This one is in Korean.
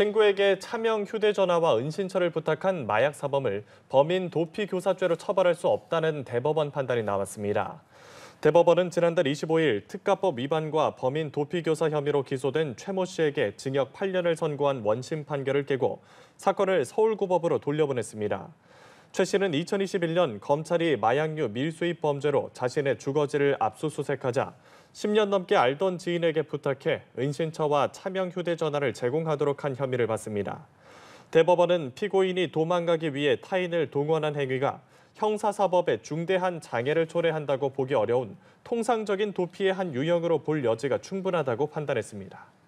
친구에게 차명 휴대전화와 은신처를 부탁한 마약 사범을 범인 도피 교사죄로 처벌할 수 없다는 대법원 판단이 나왔습니다. 대법원은 지난달 25일 특가법 위반과 범인 도피 교사 혐의로 기소된 최모 씨에게 징역 8년을 선고한 원심 판결을 깨고 사건을 서울고법으로 돌려보냈습니다. 최 씨는 2021년 검찰이 마약류 밀수입 범죄로 자신의 주거지를 압수수색하자 10년 넘게 알던 지인에게 부탁해 은신처와 차명 휴대전화를 제공하도록 한 혐의를 받습니다. 대법원은 피고인이 도망가기 위해 타인을 동원한 행위가 형사사법에 중대한 장애를 초래한다고 보기 어려운 통상적인 도피의 한 유형으로 볼 여지가 충분하다고 판단했습니다.